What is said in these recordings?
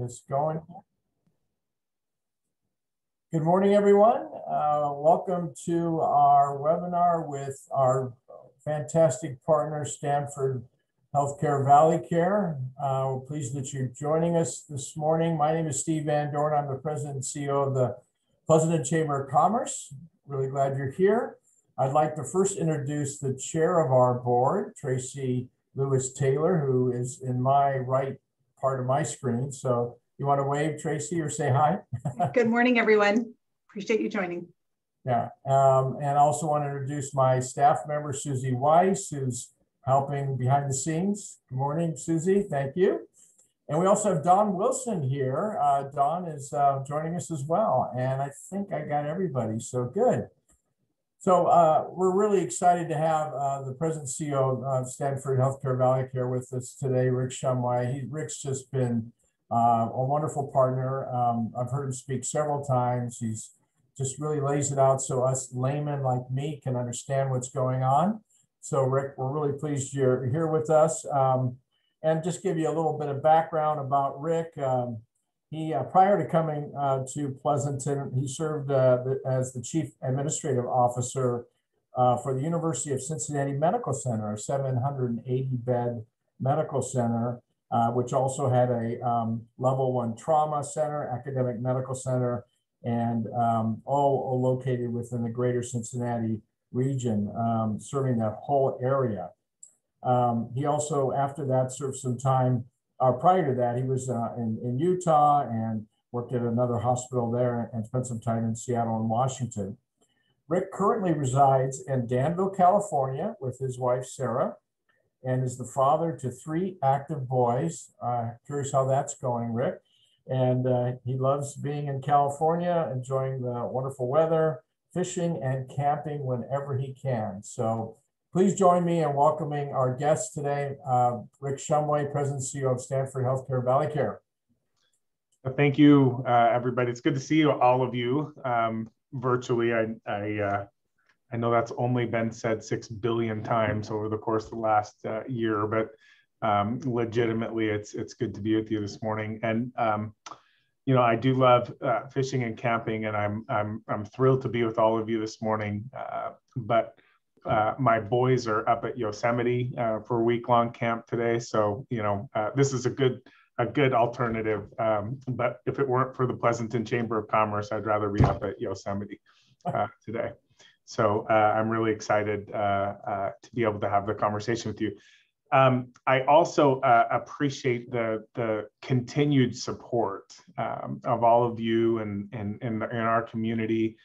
this going. Good morning, everyone. Uh, welcome to our webinar with our fantastic partner, Stanford Healthcare Valley Care. Uh, we're pleased that you're joining us this morning. My name is Steve Van Dorn. I'm the president and CEO of the Pleasanton Chamber of Commerce. Really glad you're here. I'd like to first introduce the chair of our board, Tracy Lewis Taylor, who is in my right part of my screen. So you want to wave, Tracy, or say hi? Good morning, everyone. Appreciate you joining. Yeah, um, and I also want to introduce my staff member, Susie Weiss, who's helping behind the scenes. Good morning, Susie. Thank you. And we also have Don Wilson here. Uh, Don is uh, joining us as well. And I think I got everybody. So good. So uh, we're really excited to have uh, the President CEO of Stanford Healthcare Valley Care with us today, Rick Shumway. He, Rick's just been uh, a wonderful partner. Um, I've heard him speak several times. He's just really lays it out so us laymen like me can understand what's going on. So Rick, we're really pleased you're here with us. Um, and just give you a little bit of background about Rick. Um, he, uh, prior to coming uh, to Pleasanton, he served uh, as the Chief Administrative Officer uh, for the University of Cincinnati Medical Center, a 780 bed medical center, uh, which also had a um, level one trauma center, academic medical center, and um, all, all, located within the greater Cincinnati region, um, serving that whole area. Um, he also, after that, served some time uh, prior to that, he was uh, in, in Utah and worked at another hospital there and spent some time in Seattle and Washington. Rick currently resides in Danville, California with his wife, Sarah, and is the father to three active boys. Uh, curious how that's going, Rick. And uh, he loves being in California, enjoying the wonderful weather, fishing, and camping whenever he can. So Please join me in welcoming our guest today, uh, Rick Shumway, President CEO of Stanford Healthcare Valley Care. Thank you, uh, everybody. It's good to see you, all of you um, virtually. I, I, uh, I, know that's only been said six billion times over the course of the last uh, year, but um, legitimately, it's it's good to be with you this morning. And um, you know, I do love uh, fishing and camping, and I'm I'm I'm thrilled to be with all of you this morning. Uh, but uh, my boys are up at Yosemite uh, for a week long camp today. So, you know, uh, this is a good a good alternative. Um, but if it weren't for the Pleasanton Chamber of Commerce, I'd rather be up at Yosemite uh, today. So uh, I'm really excited uh, to be able to have the conversation with you. Um, I also appreciate the the continued support um, of all of you and and in, in our community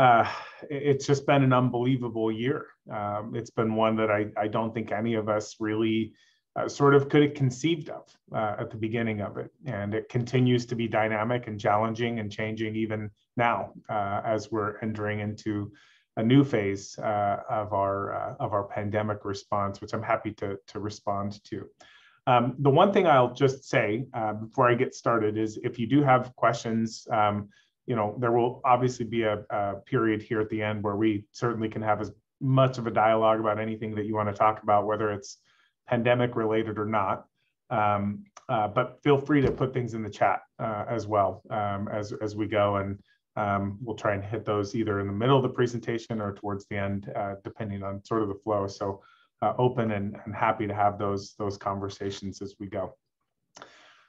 uh, it's just been an unbelievable year. Um, it's been one that I, I don't think any of us really uh, sort of could have conceived of uh, at the beginning of it. And it continues to be dynamic and challenging and changing even now uh, as we're entering into a new phase uh, of our uh, of our pandemic response, which I'm happy to, to respond to. Um, the one thing I'll just say before I get started is if you do have questions, um, you know, there will obviously be a, a, period here at the end where we certainly can have as much of a dialogue about anything that you want to talk about, whether it's pandemic related or not. Um, uh, but feel free to put things in the chat uh, as well um, as, as we go. And um, we'll try and hit those either in the middle of the presentation or towards the end, uh, depending on sort of the flow. So uh, open and, and happy to have those, those conversations as we go.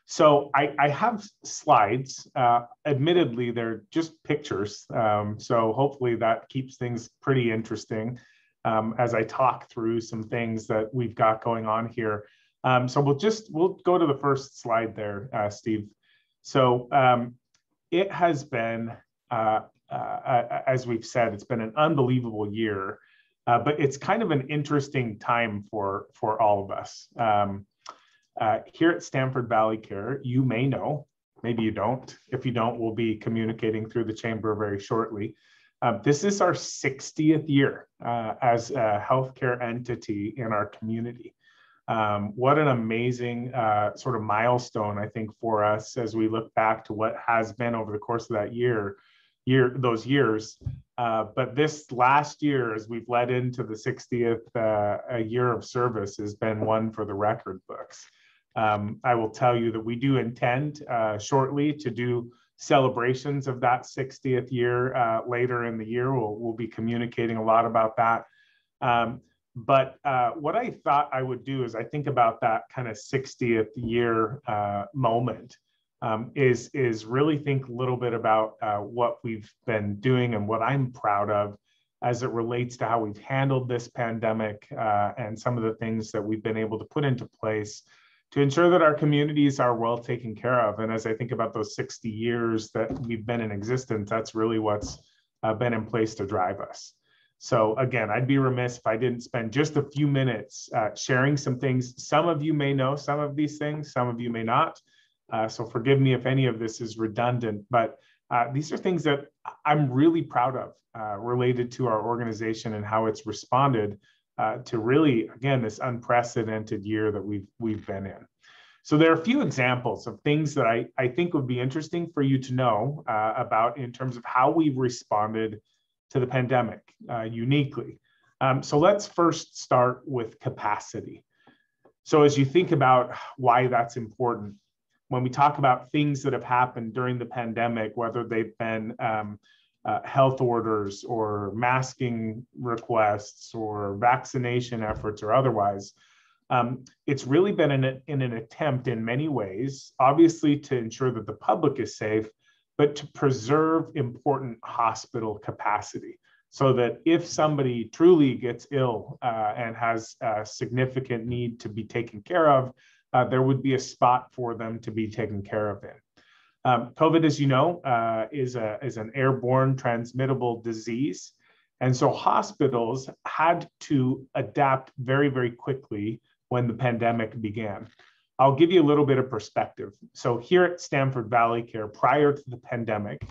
So I, I have slides. Uh, admittedly, they're just pictures. Um, so hopefully that keeps things pretty interesting um, as I talk through some things that we've got going on here. Um, so we'll just, we'll go to the first slide there, uh, Steve. So um, it has been, uh, uh, as we've said, it's been an unbelievable year, uh, but it's kind of an interesting time for, for all of us. Um, uh, here at Stanford Valley Care, you may know, maybe you don't. If you don't, we'll be communicating through the chamber very shortly. Um, this is our 60th year uh, as a healthcare entity in our community. Um, what an amazing uh, sort of milestone, I think, for us as we look back to what has been over the course of that year, year those years. Uh, but this last year, as we've led into the 60th uh, year of service, has been one for the record books. Um, I will tell you that we do intend uh, shortly to do celebrations of that 60th year uh, later in the year. We'll, we'll be communicating a lot about that. Um, but uh, what I thought I would do is I think about that kind of 60th year uh, moment um, is, is really think a little bit about uh, what we've been doing and what I'm proud of as it relates to how we've handled this pandemic uh, and some of the things that we've been able to put into place to ensure that our communities are well taken care of. And as I think about those 60 years that we've been in existence, that's really what's uh, been in place to drive us. So again, I'd be remiss if I didn't spend just a few minutes uh, sharing some things. Some of you may know some of these things, some of you may not. Uh, so forgive me if any of this is redundant, but uh, these are things that I'm really proud of uh, related to our organization and how it's responded uh, to really, again, this unprecedented year that we've, we've been in. So there are a few examples of things that I, I think would be interesting for you to know uh, about in terms of how we've responded to the pandemic uh, uniquely. Um, so let's first start with capacity. So as you think about why that's important, when we talk about things that have happened during the pandemic, whether they've been um, uh, health orders or masking requests or vaccination efforts or otherwise, um, it's really been in, in an attempt in many ways, obviously to ensure that the public is safe, but to preserve important hospital capacity so that if somebody truly gets ill uh, and has a significant need to be taken care of, uh, there would be a spot for them to be taken care of in. Um, COVID, as you know, uh, is, a, is an airborne transmittable disease. And so hospitals had to adapt very, very quickly when the pandemic began. I'll give you a little bit of perspective. So here at Stanford Valley Care, prior to the pandemic,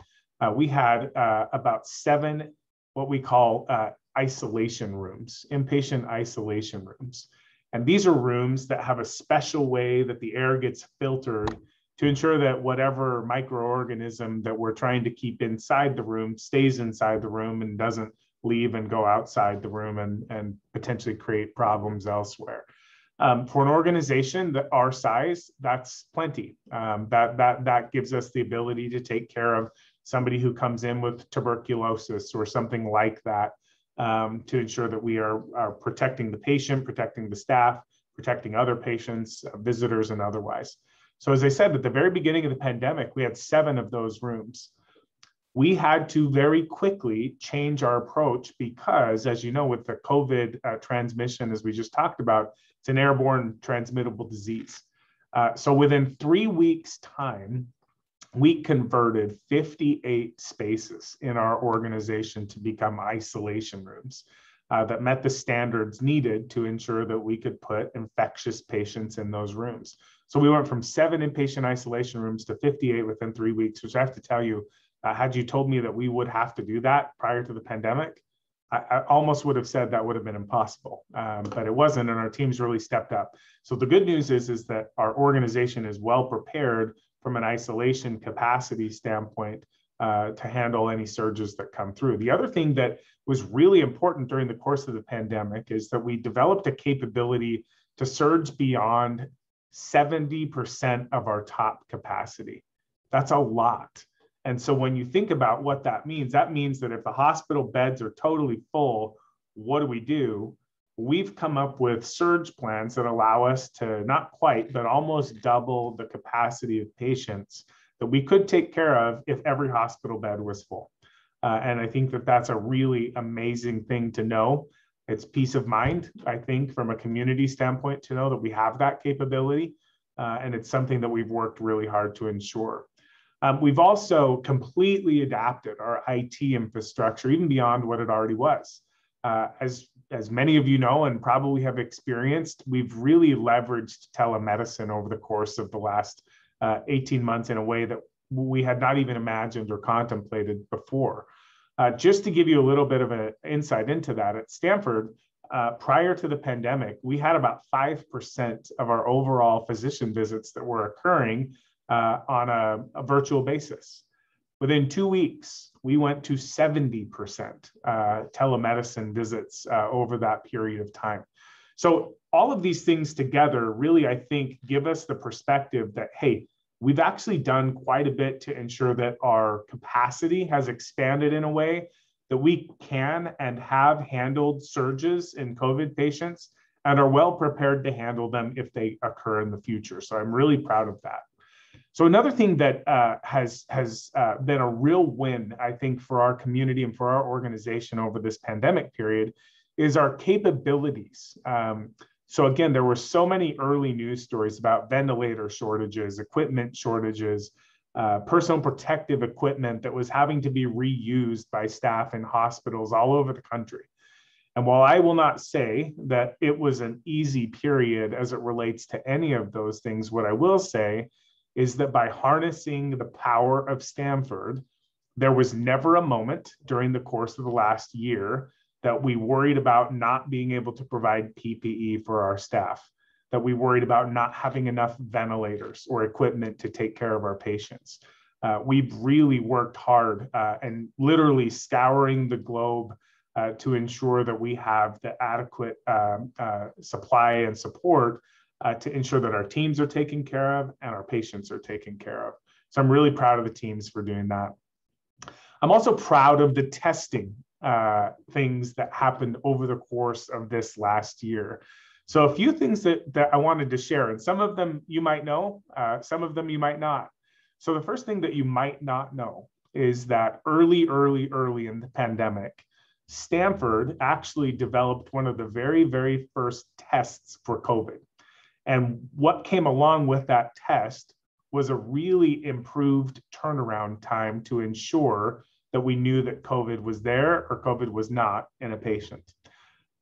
uh, we had uh, about seven what we call uh, isolation rooms, inpatient isolation rooms. And these are rooms that have a special way that the air gets filtered to ensure that whatever microorganism that we're trying to keep inside the room stays inside the room and doesn't leave and go outside the room and, and potentially create problems elsewhere. Um, for an organization that our size, that's plenty. Um, that, that, that gives us the ability to take care of somebody who comes in with tuberculosis or something like that um, to ensure that we are, are protecting the patient, protecting the staff, protecting other patients, uh, visitors, and otherwise. So as I said, at the very beginning of the pandemic, we had seven of those rooms. We had to very quickly change our approach because, as you know, with the COVID uh, transmission, as we just talked about, it's an airborne transmittable disease. Uh, so within three weeks' time, we converted 58 spaces in our organization to become isolation rooms uh, that met the standards needed to ensure that we could put infectious patients in those rooms. So we went from seven inpatient isolation rooms to 58 within three weeks, which I have to tell you, uh, had you told me that we would have to do that prior to the pandemic, I, I almost would have said that would have been impossible, um, but it wasn't, and our teams really stepped up. So the good news is, is that our organization is well prepared from an isolation capacity standpoint uh, to handle any surges that come through. The other thing that was really important during the course of the pandemic is that we developed a capability to surge beyond 70% of our top capacity. That's a lot. And so when you think about what that means, that means that if the hospital beds are totally full, what do we do? we've come up with surge plans that allow us to not quite, but almost double the capacity of patients that we could take care of if every hospital bed was full. Uh, and I think that that's a really amazing thing to know. It's peace of mind, I think, from a community standpoint, to know that we have that capability. Uh, and it's something that we've worked really hard to ensure. Um, we've also completely adapted our IT infrastructure, even beyond what it already was. Uh, as as many of you know and probably have experienced, we've really leveraged telemedicine over the course of the last uh, 18 months in a way that we had not even imagined or contemplated before. Uh, just to give you a little bit of an insight into that, at Stanford, uh, prior to the pandemic, we had about 5% of our overall physician visits that were occurring uh, on a, a virtual basis. Within two weeks, we went to 70% uh, telemedicine visits uh, over that period of time. So all of these things together really, I think, give us the perspective that, hey, we've actually done quite a bit to ensure that our capacity has expanded in a way that we can and have handled surges in COVID patients and are well prepared to handle them if they occur in the future. So I'm really proud of that. So another thing that uh, has has uh, been a real win, I think, for our community and for our organization over this pandemic period, is our capabilities. Um, so again, there were so many early news stories about ventilator shortages, equipment shortages, uh, personal protective equipment that was having to be reused by staff in hospitals all over the country. And while I will not say that it was an easy period as it relates to any of those things, what I will say is that by harnessing the power of Stanford, there was never a moment during the course of the last year that we worried about not being able to provide PPE for our staff, that we worried about not having enough ventilators or equipment to take care of our patients. Uh, we've really worked hard uh, and literally scouring the globe uh, to ensure that we have the adequate um, uh, supply and support uh, to ensure that our teams are taken care of and our patients are taken care of. So I'm really proud of the teams for doing that. I'm also proud of the testing uh, things that happened over the course of this last year. So a few things that, that I wanted to share, and some of them you might know, uh, some of them you might not. So the first thing that you might not know is that early, early, early in the pandemic, Stanford actually developed one of the very, very first tests for COVID. And what came along with that test was a really improved turnaround time to ensure that we knew that COVID was there or COVID was not in a patient.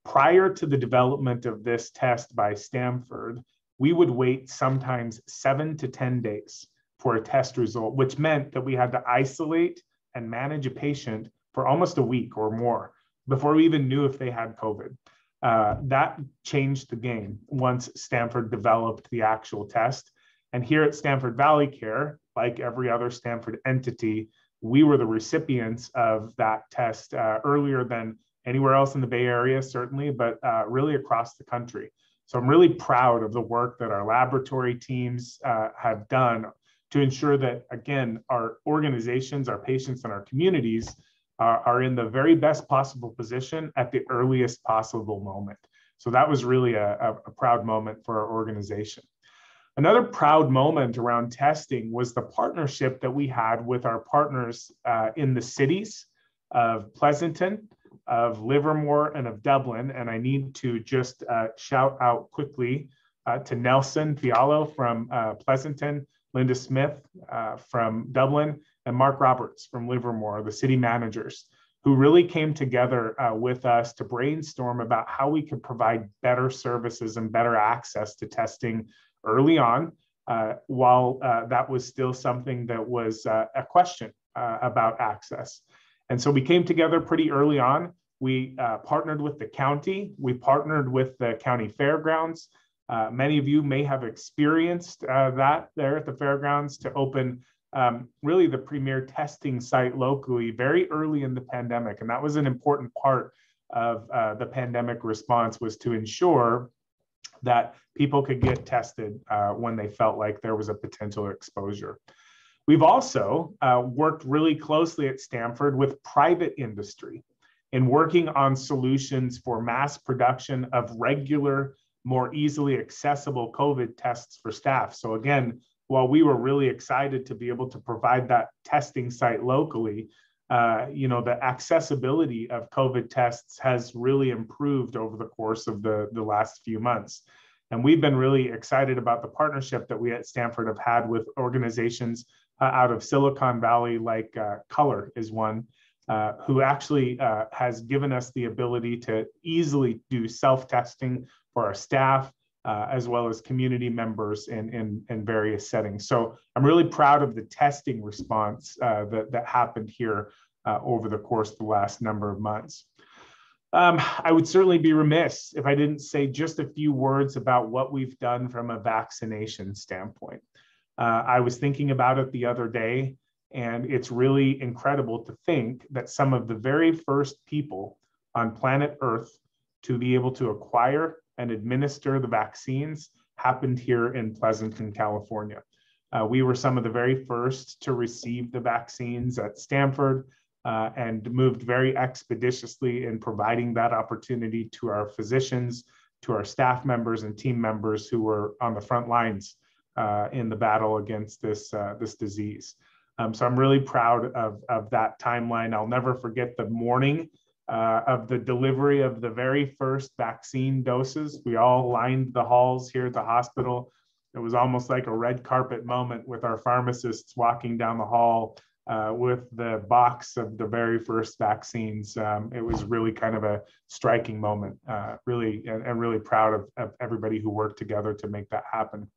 Prior to the development of this test by Stanford, we would wait sometimes seven to 10 days for a test result, which meant that we had to isolate and manage a patient for almost a week or more before we even knew if they had COVID. Uh, that changed the game once Stanford developed the actual test. And here at Stanford Valley Care, like every other Stanford entity, we were the recipients of that test uh, earlier than anywhere else in the Bay Area, certainly, but uh, really across the country. So I'm really proud of the work that our laboratory teams uh, have done to ensure that, again, our organizations, our patients, and our communities are, in the very best possible position at the earliest possible moment. So that was really a, a proud moment for our organization. Another proud moment around testing was the partnership that we had with our partners uh, in the cities of Pleasanton, of Livermore, and of Dublin. And I need to just uh, shout out quickly uh, to Nelson Fialho from uh, Pleasanton, Linda Smith uh, from Dublin, and Marc Roberts from Livermore, the city managers, who really came together uh, with us to brainstorm about how we could provide better services and better access to testing early on, uh, while uh, that was still something that was uh, a question uh, about access. And so we came together pretty early on. We uh, partnered with the county, we partnered with the county fairgrounds. many of you may have experienced that there at the fairgrounds to open um, really the premier testing site locally very early in the pandemic. And that was an important part of uh, the pandemic response was to ensure that people could get tested uh, when they felt like there was a potential exposure. We've also uh, worked really closely at Stanford with private industry in working on solutions for mass production of regular, more easily accessible COVID tests for staff. So again, while we were really excited to be able to provide that testing site locally, uh, you know, the accessibility of COVID tests has really improved over the course of the, the last few months. And we've been really excited about the partnership that we at Stanford have had with organizations uh, out of Silicon Valley, like uh, Color is one, uh, who actually uh, has given us the ability to easily do self-testing for our staff, uh, as well as community members in, in, in, various settings. So I'm really proud of the testing response uh, that, that happened here uh, over the course of the last number of months. Um, I would certainly be remiss if I didn't say just a few words about what we've done from a vaccination standpoint. Uh, I was thinking about it the other day, and it's really incredible to think that some of the very first people on planet Earth to be able to acquire and administer the vaccines happened here in Pleasanton, California. Uh, we were some of the very first to receive the vaccines at Stanford uh, and moved very expeditiously in providing that opportunity to our physicians, to our staff members and team members who were on the front lines uh, in the battle against this, uh, this disease. Um, so I'm really proud of, of that timeline. I'll never forget the morning uh, of the delivery of the very first vaccine doses. We all lined the halls here at the hospital. It was almost like a red carpet moment with our pharmacists walking down the hall uh, with the box of the very first vaccines. Um, it was really kind of a striking moment, uh, really, and, and, really proud of, of everybody who worked together to make that happen.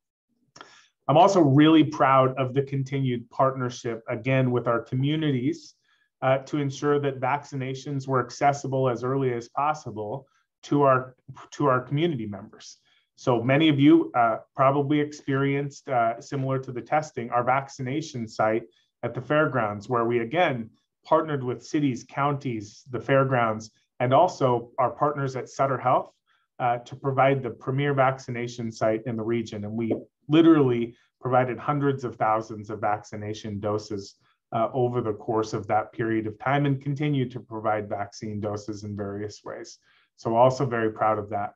I'm also really proud of the continued partnership, again, with our communities uh, to ensure that vaccinations were accessible as early as possible to our, to our community members. So many of you uh, probably experienced, uh, similar to the testing, our vaccination site at the fairgrounds, where we again partnered with cities, counties, the fairgrounds, and also our partners at Sutter Health uh, to provide the premier vaccination site in the region. And we literally provided hundreds of thousands of vaccination doses uh, over the course of that period of time and continue to provide vaccine doses in various ways. So also very proud of that.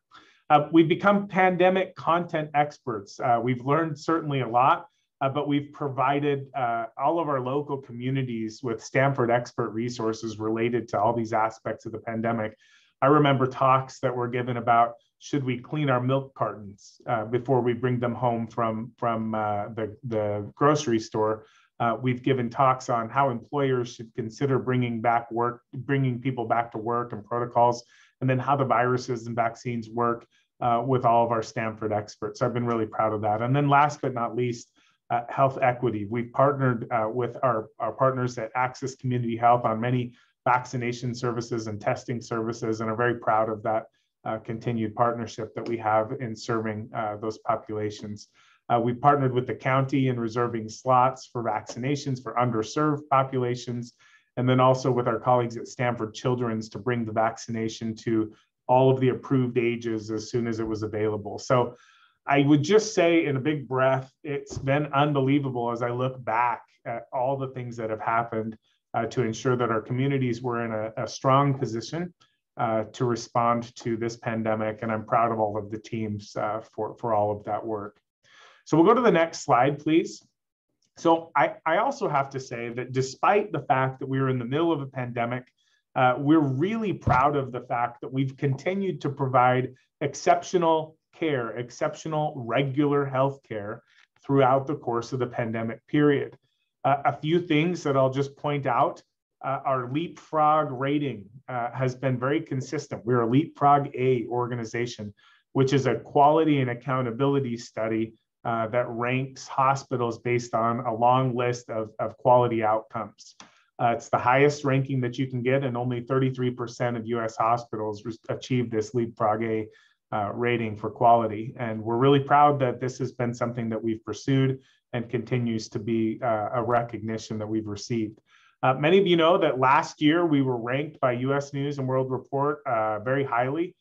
Uh, we've become pandemic content experts. Uh, we've learned certainly a lot, uh, but we've provided uh, all of our local communities with Stanford expert resources related to all these aspects of the pandemic. I remember talks that were given about should we clean our milk cartons uh, before we bring them home from, from the, the grocery store uh, we've given talks on how employers should consider bringing back work, bringing people back to work and protocols, and then how the viruses and vaccines work uh, with all of our Stanford experts. I've been really proud of that. And then last but not least, uh, health equity. We've partnered uh, with our, our partners at Access Community Health on many vaccination services and testing services, and are very proud of that uh, continued partnership that we have in serving uh, those populations. Uh, we partnered with the county in reserving slots for vaccinations for underserved populations, and then also with our colleagues at Stanford Children's to bring the vaccination to all of the approved ages as soon as it was available. So I would just say in a big breath, it's been unbelievable as I look back at all the things that have happened uh, to ensure that our communities were in a, a strong position uh, to respond to this pandemic. And I'm proud of all of the teams uh, for, for all of that work. So we'll go to the next slide, please. So I, I also have to say that despite the fact that we are in the middle of a pandemic, uh, we're really proud of the fact that we've continued to provide exceptional care, exceptional regular health care throughout the course of the pandemic period. Uh, a few things that I'll just point out. Uh, our leapfrog rating uh, has been very consistent. We're a leapfrog A organization, which is a quality and accountability study uh, that ranks hospitals based on a long list of, of quality outcomes. Uh, it's the highest ranking that you can get, and only 33% of US hospitals achieve this Leapfrog A uh, rating for quality. And we're really proud that this has been something that we've pursued and continues to be uh, a recognition that we've received. Uh, many of you know that last year we were ranked by US News and World Report uh, very highly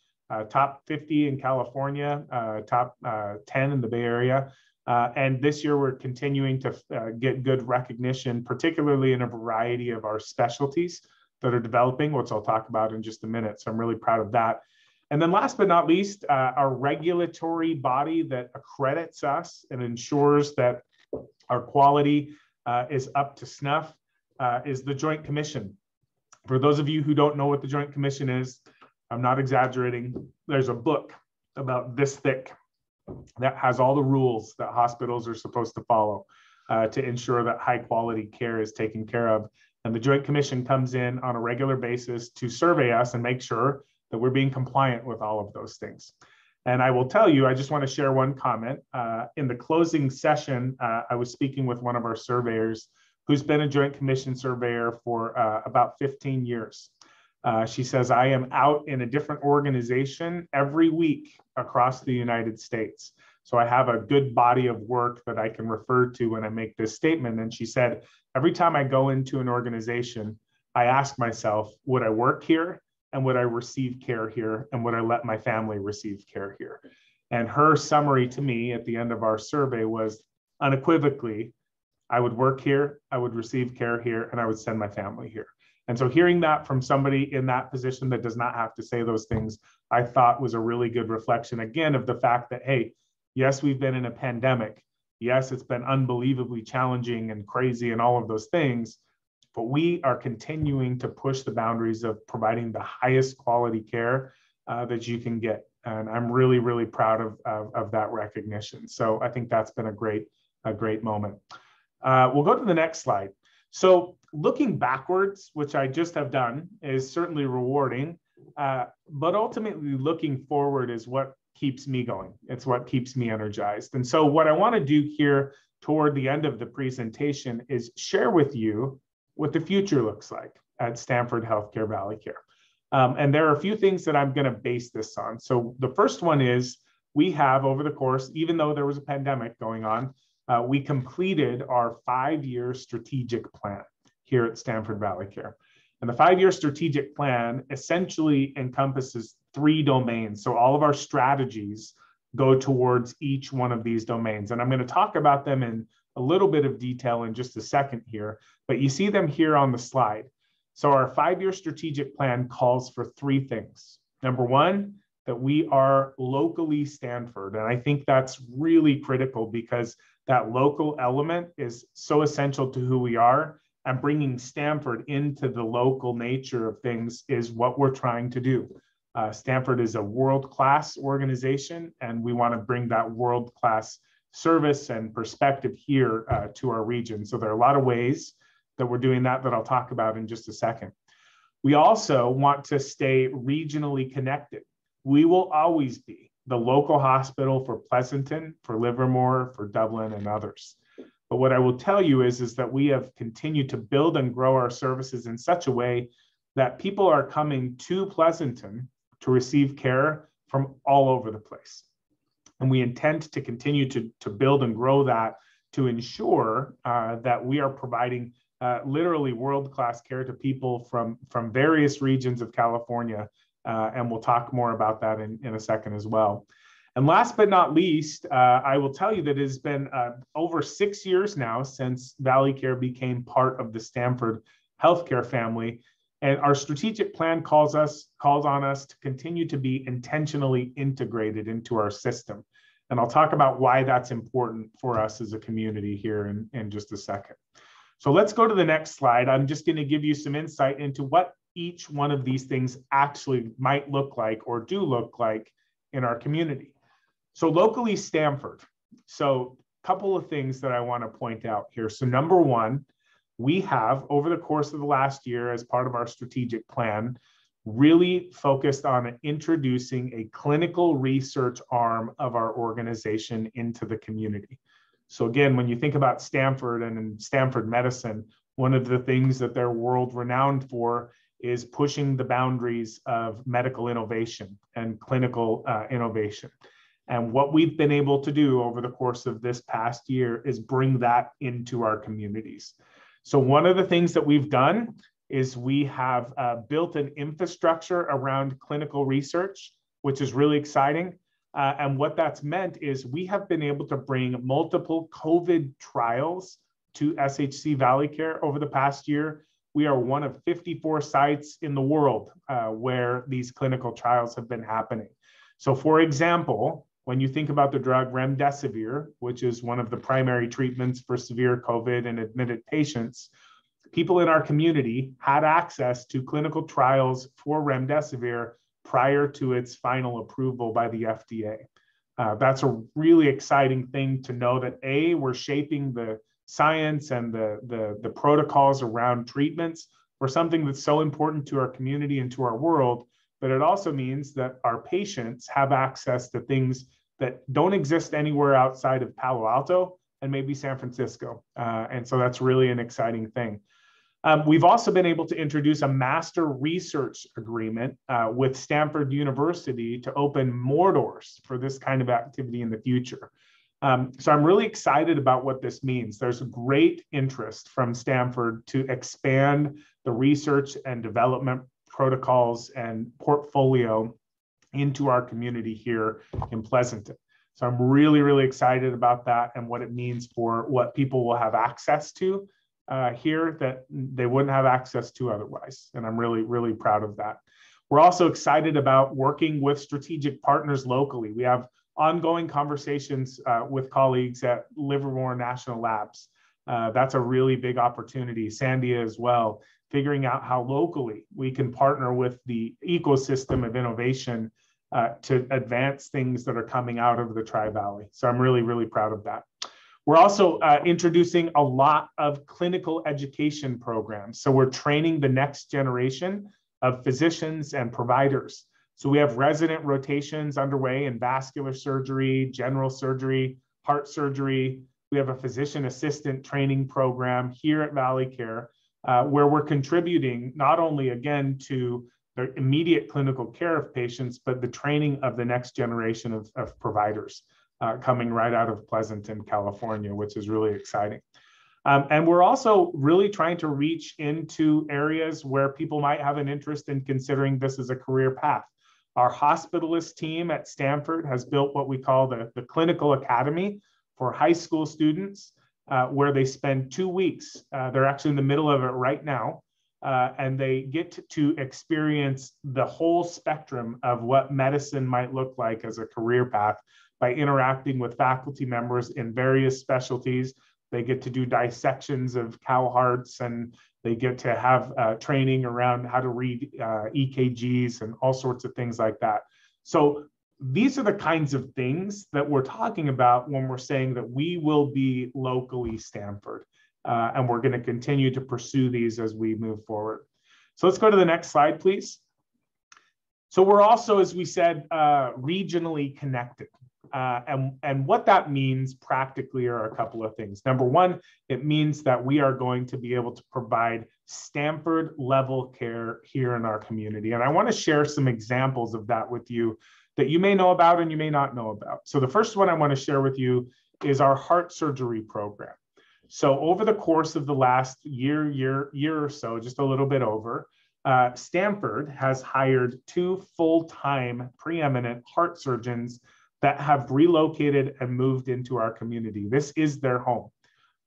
top 50 in California, uh, top uh, 10 in the Bay Area. Uh, and this year we're continuing to uh, get good recognition, particularly in a variety of our specialties that are developing, which I'll talk about in just a minute. So I'm really proud of that. And then last but not least, uh, our regulatory body that accredits us and ensures that our quality is up to snuff is the Joint Commission. For those of you who don't know what the Joint Commission is, I'm not exaggerating. There's a book about this thick that has all the rules that hospitals are supposed to follow uh, to ensure that high quality care is taken care of. And the Joint Commission comes in on a regular basis to survey us and make sure that we're being compliant with all of those things. And I will tell you, I just want to share one comment. Uh, in the closing session, uh, I was speaking with one of our surveyors who's been a Joint Commission surveyor for uh, about 15 years. Uh, she says, I am out in a different organization every week across the United States. So I have a good body of work that I can refer to when I make this statement. And she said, every time I go into an organization, I ask myself, would I work here? and would I receive care here? And would I let my family receive care here? And her summary to me at the end of our survey was unequivocally, I would work here, I would receive care here, and I would send my family here. And so hearing that from somebody in that position that does not have to say those things, I thought was a really good reflection again of the fact that, hey, yes, we've been in a pandemic. Yes, it's been unbelievably challenging and crazy and all of those things but we are continuing to push the boundaries of providing the highest quality care uh, that you can get. And I'm really, really proud of, of, of, that recognition. So I think that's been a great, a great moment. Uh, we'll go to the next slide. So looking backwards, which I just have done, is certainly rewarding. Uh, but ultimately, looking forward is what keeps me going. It's what keeps me energized. And so, what I want to do here toward the end of the presentation is share with you what the future looks like at Stanford Healthcare Valley Care. Um, and there are a few things that I'm going to base this on. So the first one is we have over the course, even though there was a pandemic going on, uh, we completed our five-year strategic plan here at Stanford Valley Care. And the five-year strategic plan essentially encompasses three domains. So all of our strategies go towards each one of these domains. And I'm going to talk about them in a little bit of detail in just a second here, but you see them here on the slide. So our five-year strategic plan calls for three things. Number one, that we are locally Stanford. And I think that's really critical because that local element is so essential to who we are. And bringing Stanford into the local nature of things is what we're trying to do. Uh, Stanford is a world class organization, and we want to bring that world class service and perspective here uh, to our region. So there are a lot of ways that we're doing that that I'll talk about in just a second. We also want to stay regionally connected. We will always be the local hospital for Pleasanton, for Livermore, for Dublin, and others. But what I will tell you is, is that we have continued to build and grow our services in such a way that people are coming to Pleasanton to receive care from all over the place. And we intend to continue to, to build and grow that to ensure uh, that we are providing uh, literally world-class care to people from, from various regions of California. Uh, and we'll talk more about that in, in a second as well. And last but not least, uh, I will tell you that it has been uh, over six years now since Valley Care became part of the Stanford healthcare family. And our strategic plan calls us calls on us to continue to be intentionally integrated into our system. And I'll talk about why that's important for us as a community here in, in just a second. So let's go to the next slide. I'm just going to give you some insight into what each one of these things actually might look like or do look like in our community. So locally, Stanford. So a couple of things that I want to point out here. So number one, we have, over the course of the last year, as part of our strategic plan, really focused on introducing a clinical research arm of our organization into the community. So, again, when you think about Stanford and Stanford medicine, one of the things that they're world renowned for is pushing the boundaries of medical innovation and clinical uh, innovation. And what we've been able to do over the course of this past year is bring that into our communities. So one of the things that we've done is we have uh, built an infrastructure around clinical research, which is really exciting. Uh, and what that's meant is we have been able to bring multiple COVID trials to SHC Valley Care over the past year. We are one of 54 sites in the world uh, where these clinical trials have been happening. So, for example, when you think about the drug remdesivir, which is one of the primary treatments for severe COVID and admitted patients, people in our community had access to clinical trials for remdesivir prior to its final approval by the FDA. Uh, that's a really exciting thing to know that A, we're shaping the science and the, the, the protocols around treatments for something that's so important to our community and to our world but it also means that our patients have access to things that don't exist anywhere outside of Palo Alto and maybe San Francisco. Uh, and so that's really an exciting thing. Um, we've also been able to introduce a master research agreement uh, with Stanford University to open more doors for this kind of activity in the future. Um, so I'm really excited about what this means. There's great interest from Stanford to expand the research and development protocols and portfolio into our community here in Pleasanton. So I'm really, really excited about that and what it means for what people will have access to uh, here that they wouldn't have access to otherwise. And I'm really, really proud of that. We're also excited about working with strategic partners locally. We have ongoing conversations uh, with colleagues at Livermore National Labs. Uh, that's a really big opportunity. Sandia as well, figuring out how locally we can partner with the ecosystem of innovation uh, to advance things that are coming out of the Tri Valley. So I'm really, really proud of that. We're also uh, introducing a lot of clinical education programs. So we're training the next generation of physicians and providers. So we have resident rotations underway in vascular surgery, general surgery, heart surgery. We have a physician assistant training program here at Valley Care uh, where we're contributing not only again to the immediate clinical care of patients, but the training of the next generation of, of providers uh, coming right out of Pleasanton, California, which is really exciting. Um, and we're also really trying to reach into areas where people might have an interest in considering this as a career path. Our hospitalist team at Stanford has built what we call the, the Clinical Academy for high school students, uh, where they spend two weeks. Uh, they're actually in the middle of it right now. Uh, and they get to, experience the whole spectrum of what medicine might look like as a career path by interacting with faculty members in various specialties they get to do dissections of cow hearts and they get to have uh, training around how to read uh, EKGs and all sorts of things like that. So these are the kinds of things that we're talking about when we're saying that we will be locally Stanford. Uh, and we're going to continue to pursue these as we move forward. So let's go to the next slide, please. So we're also, as we said, uh, regionally connected. Uh, and, and what that means practically are a couple of things. Number one, it means that we are going to be able to provide Stanford level care here in our community. And I want to share some examples of that with you that you may know about and you may not know about. So the first one I want to share with you is our heart surgery program. So over the course of the last year, year, year or so, just a little bit over, uh, Stanford has hired two full-time preeminent heart surgeons that have relocated and moved into our community. This is their home.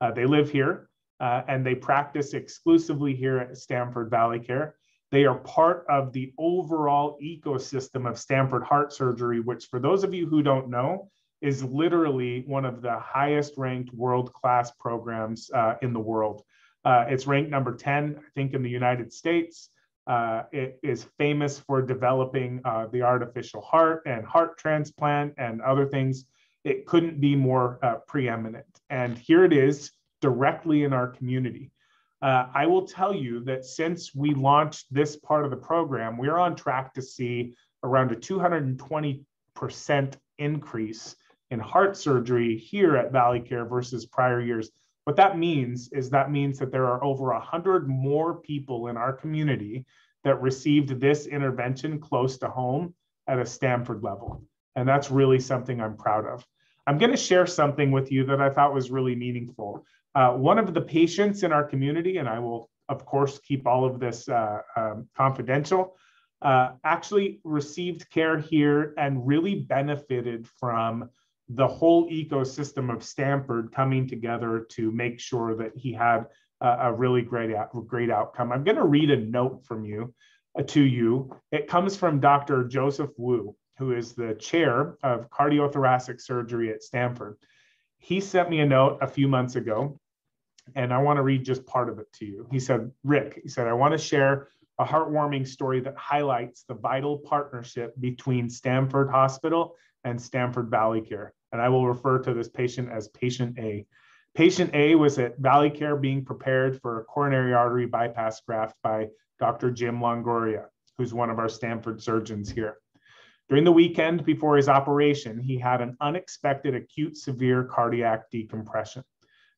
Uh, they live here uh, and they practice exclusively here at Stanford Valley Care. They are part of the overall ecosystem of Stanford Heart Surgery, which, for those of you who don't know, is literally one of the highest ranked world class programs uh, in the world. Uh, it's ranked number 10, I think, in the United States. Uh, it is famous for developing uh, the artificial heart and heart transplant and other things. It couldn't be more uh, preeminent. And here it is directly in our community. Uh, I will tell you that since we launched this part of the program, we're on track to see around a 220% increase in heart surgery here at Valley Care versus prior years. What that means is that means that there are over 100 more people in our community that received this intervention close to home at a Stanford level. And that's really something I'm proud of. I'm going to share something with you that I thought was really meaningful. Uh, one of the patients in our community, and I will, of course, keep all of this uh, um, confidential, uh, actually received care here and really benefited from the whole ecosystem of Stanford coming together to make sure that he had a, a really great, great outcome. I'm going to read a note from you uh, to you. It comes from Dr. Joseph Woo, who is the chair of cardiothoracic surgery at Stanford. He sent me a note a few months ago, and I want to read just part of it to you. He said, Rick, he said, I want to share a heartwarming story that highlights the vital partnership between Stanford Hospital and Stanford Valley Care and I will refer to this patient as patient A. Patient A was at Valley Care being prepared for a coronary artery bypass graft by Dr. Jim Longoria, who's one of our Stanford surgeons here. During the weekend before his operation, he had an unexpected acute severe cardiac decompression.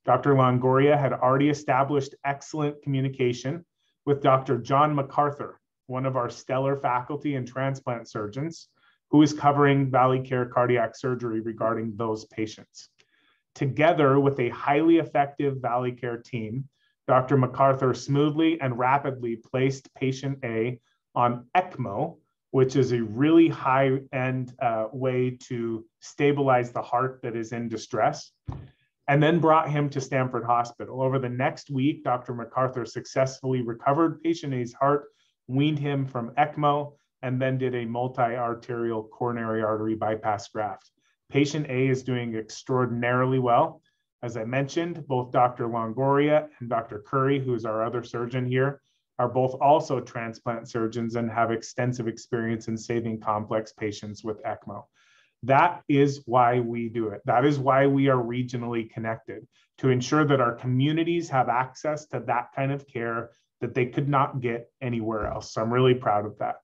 Dr. Longoria had already established excellent communication with Dr. John MacArthur, one of our stellar faculty and transplant surgeons, who is covering Valley Care cardiac surgery regarding those patients. Together with a highly effective Valley Care team, Dr. MacArthur smoothly and rapidly placed patient A on ECMO, which is a really high end uh, way to stabilize the heart that is in distress, and then brought him to Stanford Hospital. Over the next week, Dr. MacArthur successfully recovered patient A's heart, weaned him from ECMO, and then did a multi arterial coronary artery bypass graft. Patient A is doing extraordinarily well. As I mentioned, both Dr. Longoria and Dr. Curry, who is our other surgeon here, are both also transplant surgeons and have extensive experience in saving complex patients with ECMO. That is why we do it. That is why we are regionally connected to ensure that our communities have access to that kind of care that they could not get anywhere else. So I'm really proud of that.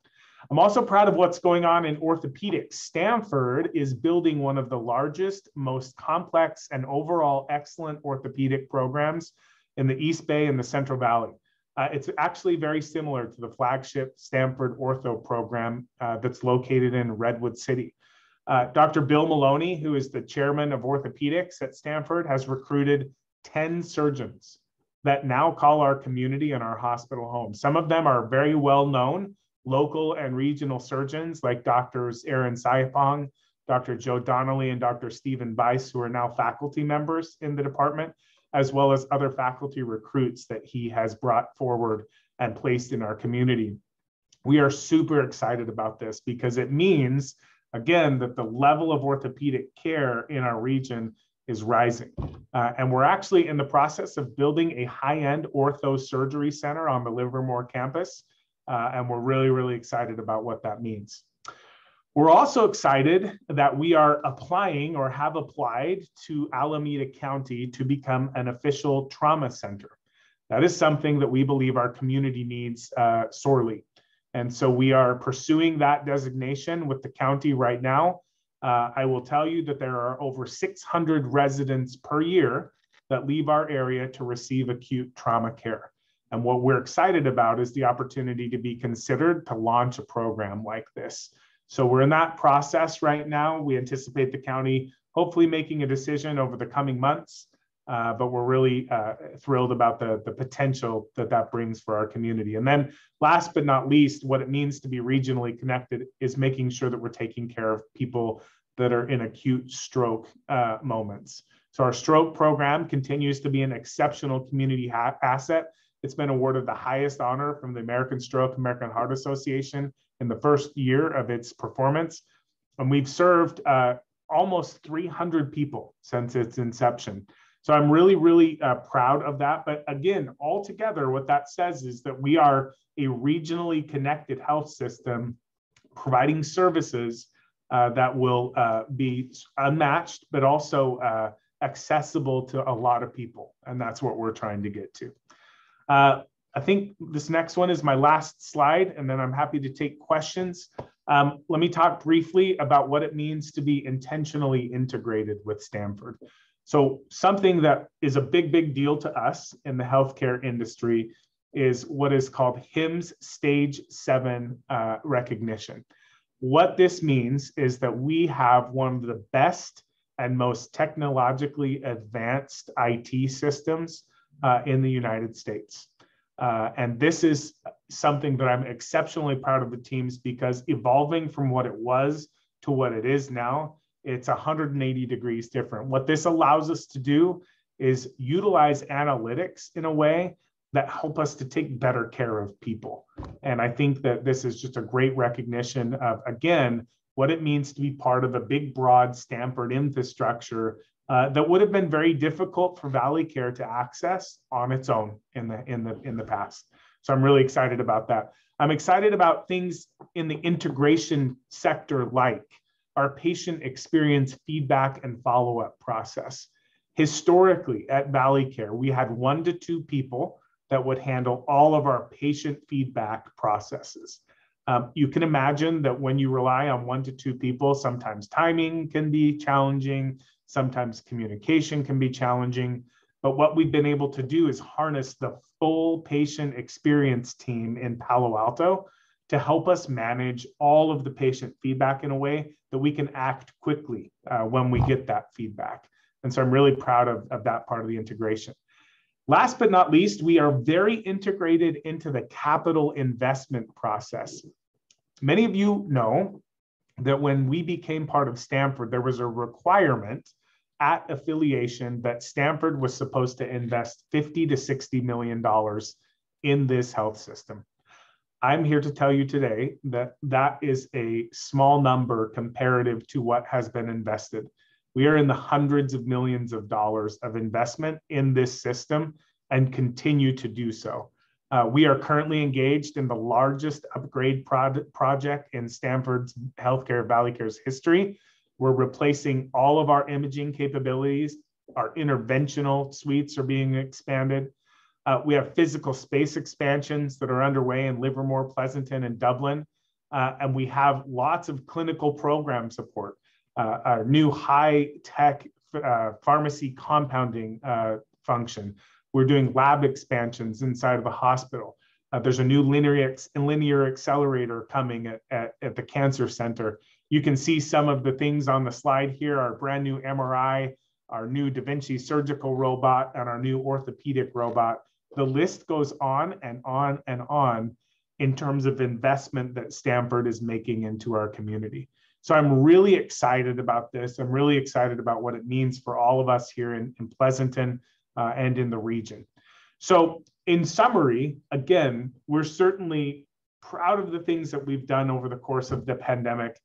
I'm also proud of what's going on in orthopedics. Stanford is building one of the largest, most complex, and overall excellent orthopedic programs in the East Bay and the Central Valley. Uh, it's actually very similar to the flagship Stanford Ortho program uh, that's located in Redwood City. Uh, Dr. Bill Maloney, who is the chairman of orthopedics at Stanford, has recruited 10 surgeons that now call our community and our hospital home. Some of them are very well known local and regional surgeons like Doctors Aaron Salyapongse, Dr. Joe Donnelly, and Dr. Stephen Bice, who are now faculty members in the department as well as other faculty recruits that he has brought forward and placed in our community. We are super excited about this because it means, again, that the level of orthopedic care in our region is rising. Uh, and we're actually in the process of building a high-end ortho surgery center on the Livermore campus. Uh, and we're really, really excited about what that means. We're also excited that we are applying or have applied to Alameda County to become an official trauma center. That is something that we believe our community needs uh, sorely. And so we are pursuing that designation with the county right now. Uh, I will tell you that there are over 600 residents per year that leave our area to receive acute trauma care. And what we're excited about is the opportunity to be considered to launch a program like this. So we're in that process right now. We anticipate the county hopefully making a decision over the coming months, uh, but we're really uh, thrilled about the, the potential that that brings for our community. And then last but not least, what it means to be regionally connected is making sure that we're taking care of people that are in acute stroke uh, moments. So our stroke program continues to be an exceptional community asset. It's been awarded the highest honor from the American Stroke American Heart Association in the first year of its performance. And we've served uh, almost 300 people since its inception. So I'm really, really uh, proud of that. But again, altogether, what that says is that we are a regionally connected health system providing services uh, that will uh, be unmatched, but also uh, accessible to a lot of people. And that's what we're trying to get to. Uh, I think this next one is my last slide, and then I'm happy to take questions. Um, let me talk briefly about what it means to be intentionally integrated with Stanford. So something that is a big, big deal to us in the healthcare industry is what is called HIMSS Stage 7 uh, recognition. What this means is that we have one of the best and most technologically advanced IT systems uh, in the United States. Uh, and this is something that I'm exceptionally proud of the teams because evolving from what it was to what it is now, it's 180 degrees different. What this allows us to do is utilize analytics in a way that help us to take better care of people. And I think that this is just a great recognition of, again, what it means to be part of a big, broad Stanford infrastructure uh, that would have been very difficult for Valley Care to access on its own in the in the in the past. So I'm really excited about that. I'm excited about things in the integration sector like our patient experience feedback and follow-up process. Historically at Valley Care, we had one to two people that would handle all of our patient feedback processes. Um, you can imagine that when you rely on one to two people, sometimes timing can be challenging, Sometimes communication can be challenging. But what we've been able to do is harness the full patient experience team in Palo Alto to help us manage all of the patient feedback in a way that we can act quickly uh, when we get that feedback. And so I'm really proud of, of that part of the integration. Last but not least, we are very integrated into the capital investment process. Many of you know that when we became part of Stanford, there was a requirement at affiliation that Stanford was supposed to invest 50 to 60 million dollars in this health system. I'm here to tell you today that that is a small number comparative to what has been invested. We are in the hundreds of millions of dollars of investment in this system and continue to do so. Uh, we are currently engaged in the largest upgrade pro- project in Stanford's Healthcare Valley Care's history. We're replacing all of our imaging capabilities. Our interventional suites are being expanded. Uh, we have physical space expansions that are underway in Livermore, Pleasanton, and Dublin. Uh, and we have lots of clinical program support. Uh, our new high tech uh, pharmacy compounding uh, function. We're doing lab expansions inside of the hospital. Uh, there's a new linear, linear accelerator coming at, at, at the cancer center. You can see some of the things on the slide here, our brand new MRI, our new Da Vinci surgical robot, and our new orthopedic robot the list goes on and on and on in terms of investment that Stanford is making into our community. So I'm really excited about this. I'm really excited about what it means for all of us here in, in Pleasanton uh, and in the region. So in summary, again, we're certainly proud of the things that we've done over the course of the pandemic.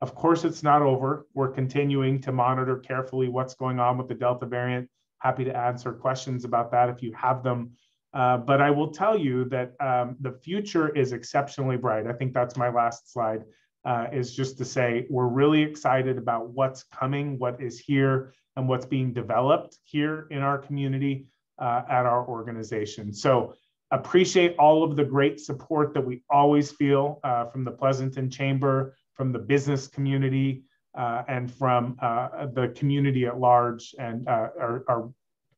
Of course, it's not over. We're continuing to monitor carefully what's going on with the Delta variant. Happy to answer questions about that if you have them. Uh, but I will tell you that um, the future is exceptionally bright. I think that's my last slide, uh, is just to say we're really excited about what's coming, what is here, and what's being developed here in our community uh, at our organization. So appreciate all of the great support that we always feel uh, from the Pleasanton Chamber, from the business community, uh, and from the community at large, and are, are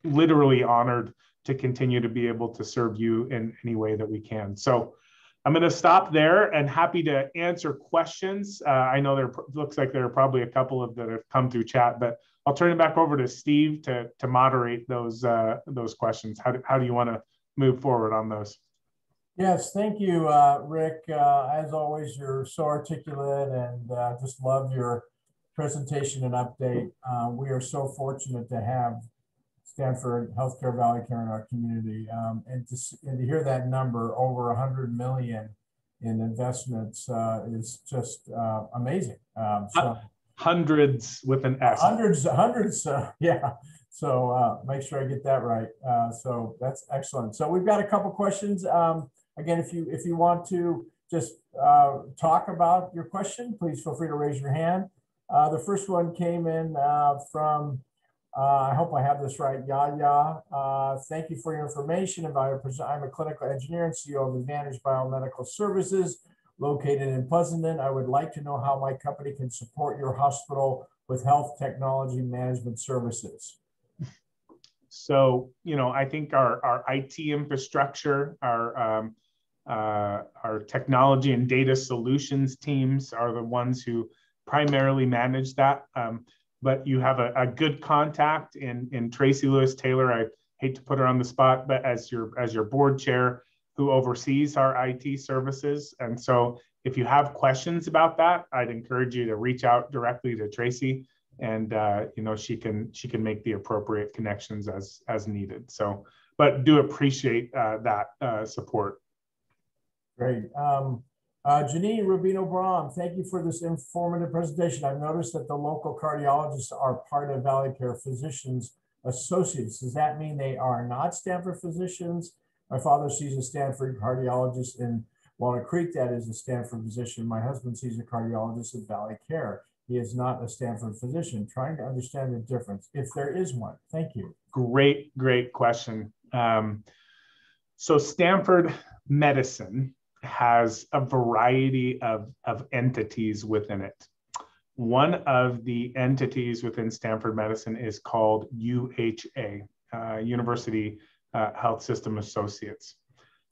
literally honored to continue to be able to serve you in any way that we can. So I'm going to stop there and happy to answer questions. Uh, I know there looks like there are probably a couple of that have come through chat, but I'll turn it back over to Steve to, to moderate those uh, those questions. How do, how do you want to move forward on those? Yes, thank you, uh, Rick. Uh, as always, you're so articulate and uh, just love your presentation and update. Uh, we are so fortunate to have Stanford Healthcare Valley Care in our community. Um, and, to, and to hear that number, over 100 million in investments, uh, is just uh, amazing. Um, so, hundreds with an S. Hundreds, hundreds, uh, yeah. So uh, make sure I get that right. Uh, so that's excellent. So we've got a couple questions. Um, again, if you if you want to just uh, talk about your question, please feel free to raise your hand. the first one came in from uh, I hope I have this right. Yaya, uh, thank you for your information. I'm a clinical engineer and CEO of Advantage Biomedical Services located in Pleasanton. I would like to know how my company can support your hospital with health technology management services. So, you know, I think our, our IT infrastructure, our, um, uh, our technology and data solutions teams are the ones who primarily manage that. Um, but you have a, a good contact in in Tracy Lewis Taylor. I hate to put her on the spot, but as your as your board chair who oversees our IT services. And so if you have questions about that, I'd encourage you to reach out directly to Tracy and uh, you know she can she can make the appropriate connections as as needed. So but do appreciate uh, that uh, support. Great. Um, uh, Janine Rubino Braun, thank you for this informative presentation. I've noticed that the local cardiologists are part of Valley Care Physicians Associates. Does that mean they are not Stanford physicians? My father sees a Stanford cardiologist in Walnut Creek. That is a Stanford physician. My husband sees a cardiologist at Valley Care. He is not a Stanford physician. Trying to understand the difference, if there is one. Thank you. Great, great question. Um, so Stanford medicine has a variety of, of entities within it. One of the entities within Stanford Medicine is called UHA, uh, University uh, Health System Associates.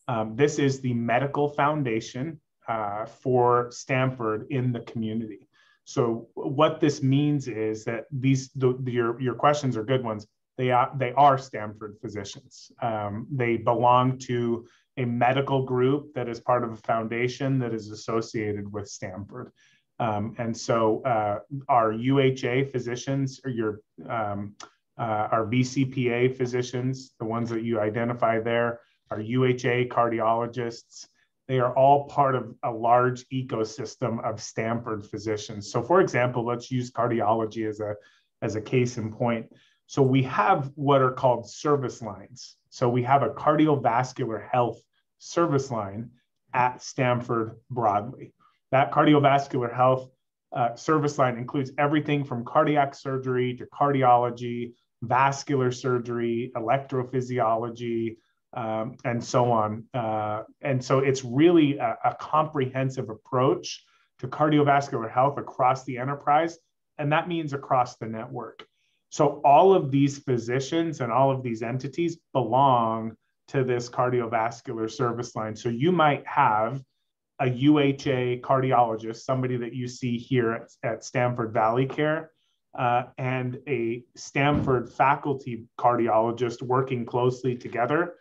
Um, this is the medical foundation uh, for Stanford in the community. So what this means is that these the, your, your questions are good ones. they are, they are Stanford physicians. Um, they belong to a medical group that is part of a foundation that is associated with Stanford. Um, and so uh, our UHA physicians, or your um, uh, our VCPA physicians, the ones that you identify there, our UHA cardiologists, they are all part of a large ecosystem of Stanford physicians. So for example, let's use cardiology as a, as a case in point. So we have what are called service lines. So we have a cardiovascular health service line at Stanford broadly. That cardiovascular health uh, service line includes everything from cardiac surgery to cardiology, vascular surgery, electrophysiology, um, and so on. Uh, and so it's really a, a, comprehensive approach to cardiovascular health across the enterprise, and that means across the network. So all of these physicians and all of these entities belong to this cardiovascular service line. So you might have a UHA cardiologist, somebody that you see here at, at Stanford Valley Care, uh, and a Stanford faculty cardiologist working closely together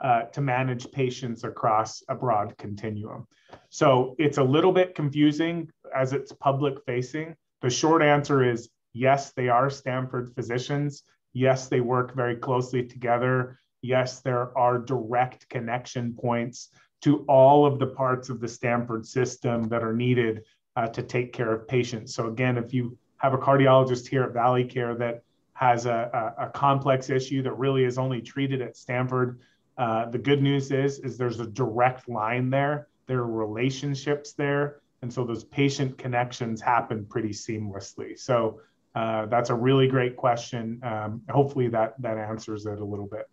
uh, to manage patients across a broad continuum. So it's a little bit confusing as it's public facing. The short answer is yes, they are Stanford physicians. Yes, they work very closely together. Yes, there are direct connection points to all of the parts of the Stanford system that are needed uh, to take care of patients. So again, if you have a cardiologist here at Valley Care that has a, a, a complex issue that really is only treated at Stanford, uh, the good news is, is there's a direct line there. There are relationships there, and so those patient connections happen pretty seamlessly. So uh, that's a really great question. Um, hopefully that that answers it a little bit.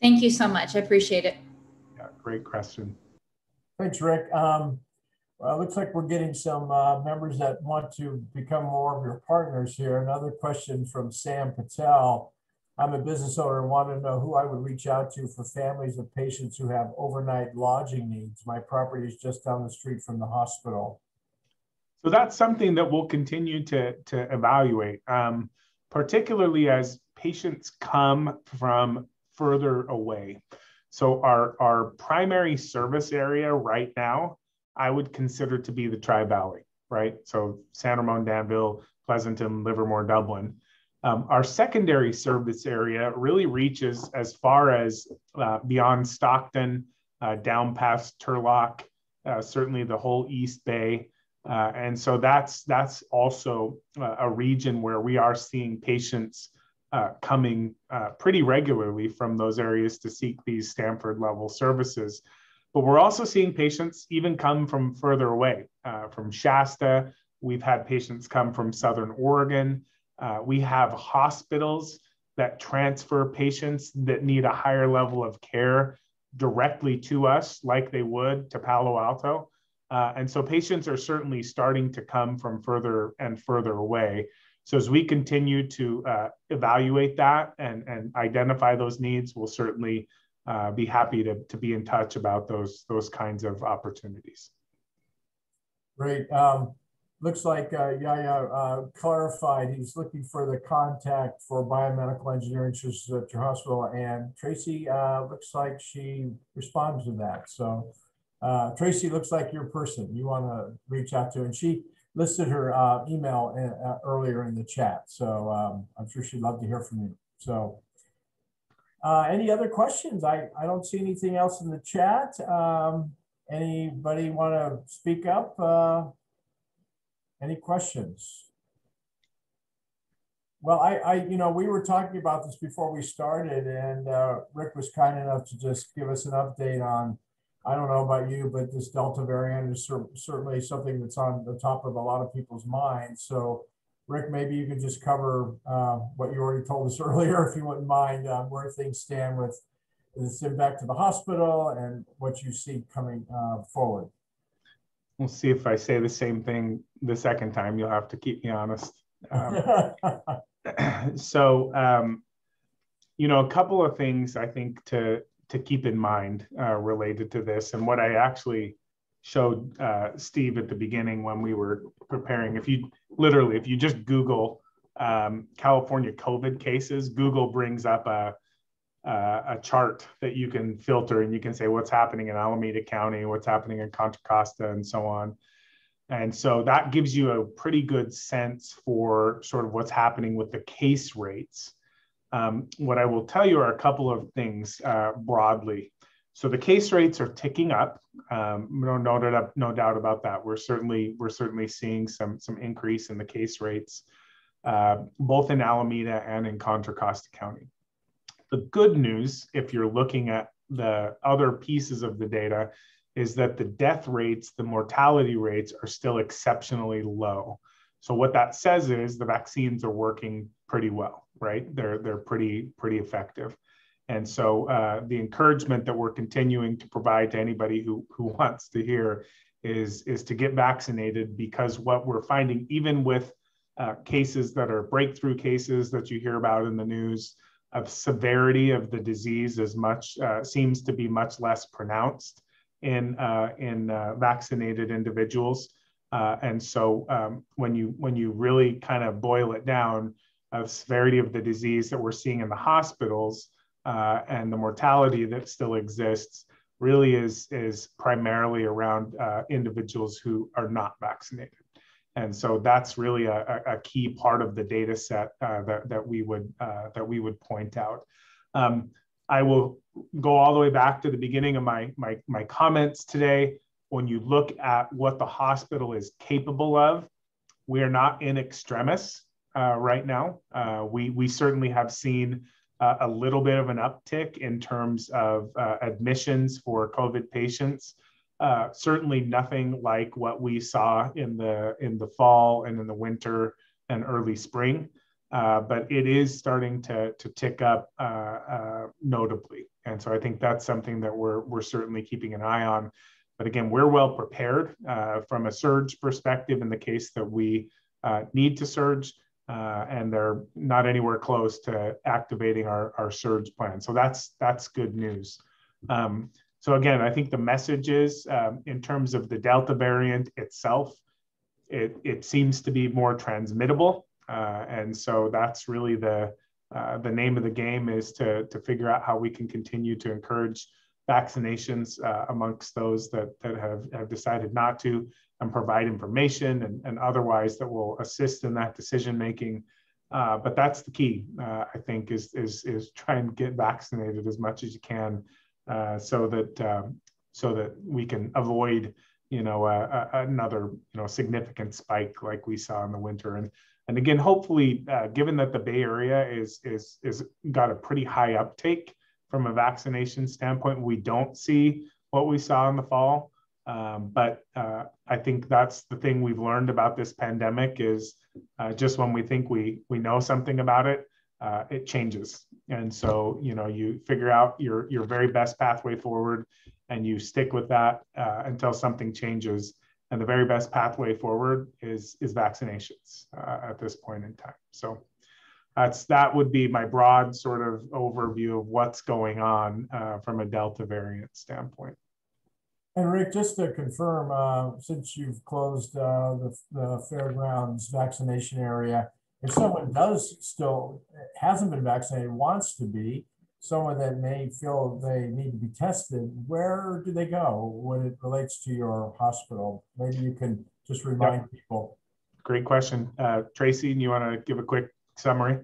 Thank you so much. I appreciate it. Yeah, great question. Thanks, Rick. Um, well, looks like we're getting some uh, members that want to become more of your partners here. Another question from Sam Patel. I'm a business owner and want to know who I would reach out to for families of patients who have overnight lodging needs. My property is just down the street from the hospital. So that's something that we'll continue to, to evaluate, um, particularly as patients come from further away. So our, our primary service area right now, I would consider to be the Tri-Valley, right? So San Ramon, Danville, Pleasanton, Livermore, Dublin. Um, our secondary service area really reaches as far as uh, beyond Stockton, uh, down past Turlock, uh, certainly the whole East Bay. Uh, and so that's that's also uh, a region where we are seeing patients uh, coming pretty regularly from those areas to seek these Stanford level services. But we're also seeing patients even come from further away, from Shasta. We've had patients come from Southern Oregon. Uh, we have hospitals that transfer patients that need a higher level of care directly to us, like they would to Palo Alto. Uh, and so patients are certainly starting to come from further and further away. So as we continue to uh, evaluate that and, and identify those needs, we'll certainly uh, be happy to, to be in touch about those, those kinds of opportunities. Great. Um, looks like uh, Yaya uh, clarified he's looking for the contact for biomedical engineering services at your hospital. And Tracy uh, looks like she responds to that. So uh, Tracy looks like your person you want to reach out to. And she listed her uh, email in, uh, earlier in the chat. So um, I'm sure she'd love to hear from you. So uh, any other questions? I, I don't see anything else in the chat. Um, anybody want to speak up? Uh, any questions? Well, I, I, you know, we were talking about this before we started, and uh, Rick was kind enough to just give us an update on. I don't know about you, but this Delta variant is cer certainly something that's on the top of a lot of people's minds. So, Rick, maybe you could just cover uh, what you already told us earlier, if you wouldn't mind, uh, where things stand with this impact to the hospital and what you see coming uh, forward. We'll see if I say the same thing the second time. You'll have to keep me honest. Um, so, um, you know, a couple of things I think to to keep in mind uh, related to this, and what I actually showed uh, Steve at the beginning when we were preparing. If you literally, if you just Google um, California COVID cases, Google brings up a, a, a chart that you can filter and you can say what's happening in Alameda County, what's happening in Contra Costa, and so on. And so that gives you a pretty good sense for sort of what's happening with the case rates. Um, what I will tell you are a couple of things uh, broadly. So the case rates are ticking up. Um, no, no, no doubt about that. We're certainly we're certainly seeing some some increase in the case rates, uh, both in Alameda and in Contra Costa County. The good news, if you're looking at the other pieces of the data, is that the death rates, the mortality rates are still exceptionally low. So what that says is the vaccines are working pretty well, right? They're they're pretty pretty effective. And so uh, the encouragement that we're continuing to provide to anybody who who wants to hear is is to get vaccinated because what we're finding, even with uh, cases that are breakthrough cases that you hear about in the news, of severity of the disease is much uh, seems to be much less pronounced in uh, in uh, vaccinated individuals. Uh, and so um, when you when you really kind of boil it down, of severity of the disease that we're seeing in the hospitals uh, and the mortality that still exists really is is primarily around uh, individuals who are not vaccinated. And so that's really a, a key part of the data set uh, that, that we would that we would point out. Um, I will go all the way back to the beginning of my, my, my comments today. When you look at what the hospital is capable of, we are not in extremis uh, right now. Uh, we, we certainly have seen uh, a little bit of an uptick in terms of uh, admissions for COVID patients. Uh, certainly nothing like what we saw in the, in the fall and in the winter and early spring. Uh, but it is starting to, to tick up uh, uh, notably. And so I think that's something that we're, we're certainly keeping an eye on. But again, we're well prepared uh, from a surge perspective in the case that we uh, need to surge. and they're not anywhere close to activating our, our surge plan. So that's, that's good news. Um, so again, I think the message is um, in terms of the Delta variant itself, it, it seems to be more transmittable uh, and so that's really the uh, the name of the game is to to figure out how we can continue to encourage vaccinations uh, amongst those that that have, have decided not to and provide information and, and otherwise that will assist in that decision making. Uh, but that's the key, uh, I think, is, is, is try and get vaccinated as much as you can uh, so that um, so that we can avoid you know another you know significant spike like we saw in the winter and and again, hopefully, uh, given that the Bay Area is is is got a pretty high uptake from a vaccination standpoint, we don't see what we saw in the fall. Um, but uh, I think that's the thing we've learned about this pandemic is uh, just when we think we we know something about it, uh, it changes. And so you know you figure out your your very best pathway forward, and you stick with that uh, until something changes and the very best pathway forward is is vaccinations uh, at this point in time. So that's that would be my broad sort of overview of what's going on uh, from a Delta variant standpoint. And Rick, just to confirm, uh, since you've closed uh, the, the fairgrounds vaccination area, if someone does still hasn't been vaccinated, wants to be, someone that may feel they need to be tested, where do they go when it relates to your hospital? Maybe you can just remind yep. people. Great question. Uh, Tracy, you want to give a quick summary?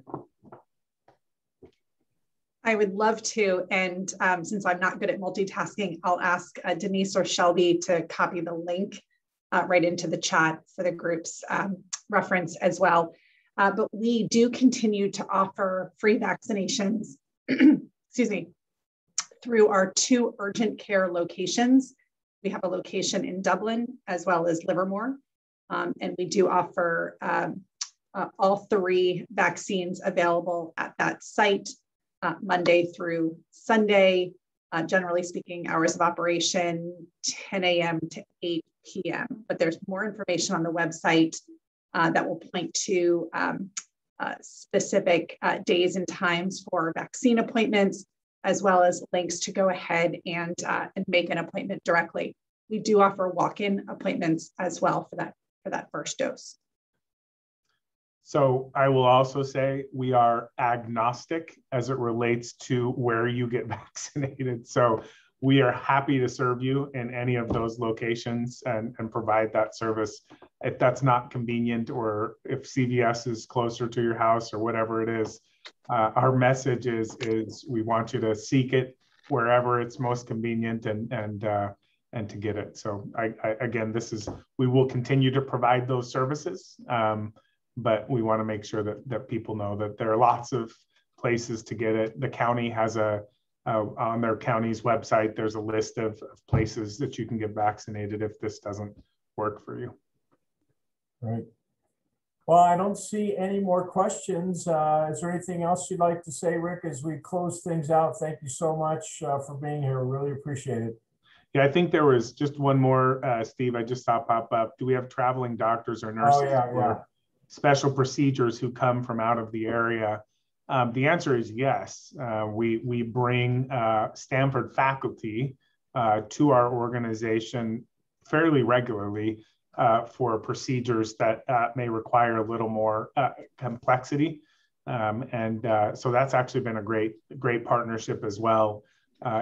I would love to. And um, since I'm not good at multitasking, I'll ask uh, Denise or Shelby to copy the link uh, right into the chat for the group's um, reference as well. Uh, but we do continue to offer free vaccinations excuse me, through our two urgent care locations. We have a location in Dublin as well as Livermore. Um, and we do offer um, uh, all three vaccines available at that site uh, Monday through Sunday. Uh, generally speaking, hours of operation 10 a.m. to 8 p.m. But there's more information on the website uh, that will point to um, uh, specific uh, days and times for vaccine appointments, as well as links to go ahead and, and make an appointment directly. We do offer walk-in appointments as well for that, for that first dose. So I will also say we are agnostic as it relates to where you get vaccinated. So we are happy to serve you in any of those locations and, and provide that service. If that's not convenient or if CVS is closer to your house or whatever it is, uh, our message is, is we want you to seek it wherever it's most convenient and, and, uh, and to get it. So I, I, again, this is, we will continue to provide those services. Um, but we want to make sure that, that people know that there are lots of places to get it. The county has a, uh, on their county's website, there's a list of, of, places that you can get vaccinated if this doesn't work for you. Right. Well, I don't see any more questions. Uh, is there anything else you'd like to say, Rick, as we close things out? Thank you so much uh, for being here. Really appreciate it. Yeah, I think there was just one more, uh, Steve. I just saw pop up. Do we have traveling doctors or nurses? Oh, yeah, yeah. Special procedures who come from out of the area um, the answer is yes. Uh, we, we bring uh, Stanford faculty uh, to our organization fairly regularly uh, for procedures that uh, may require a little more uh, complexity. Um, and so that's actually been a great, great partnership as well.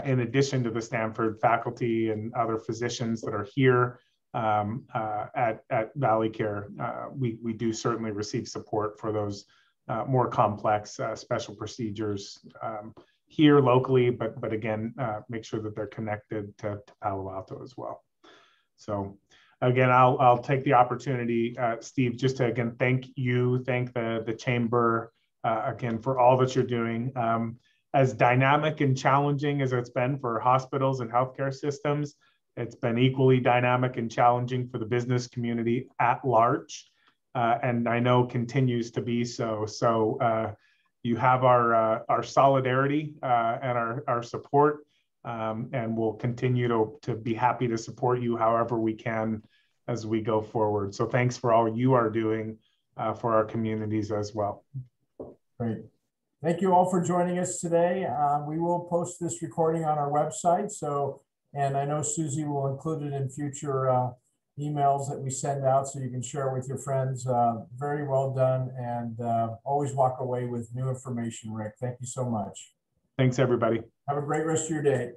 in addition to the Stanford faculty and other physicians that are here um, at, at Valley Care, we, we do certainly receive support for those uh, more complex uh, special procedures um, here locally, but but again, uh, make sure that they're connected to, to, Palo Alto as well. So again, I'll I'll take the opportunity, uh, Steve, just to again thank you, thank the the chamber uh, again for all that you're doing. Um, as dynamic and challenging as it's been for hospitals and healthcare systems, it's been equally dynamic and challenging for the business community at large uh, and I know continues to be so. So uh, you have our uh, our solidarity uh, and our our support, um, and we'll continue to to be happy to support you however we can as we go forward. So thanks for all you are doing uh, for our communities as well. Great. Thank you all for joining us today. Um, we will post this recording on our website. So, and I know Susie will include it in future uh, emails that we send out so you can share it with your friends. Uh, very well done and uh, always walk away with new information, Rick. Thank you so much. Thanks, everybody. Have a great rest of your day.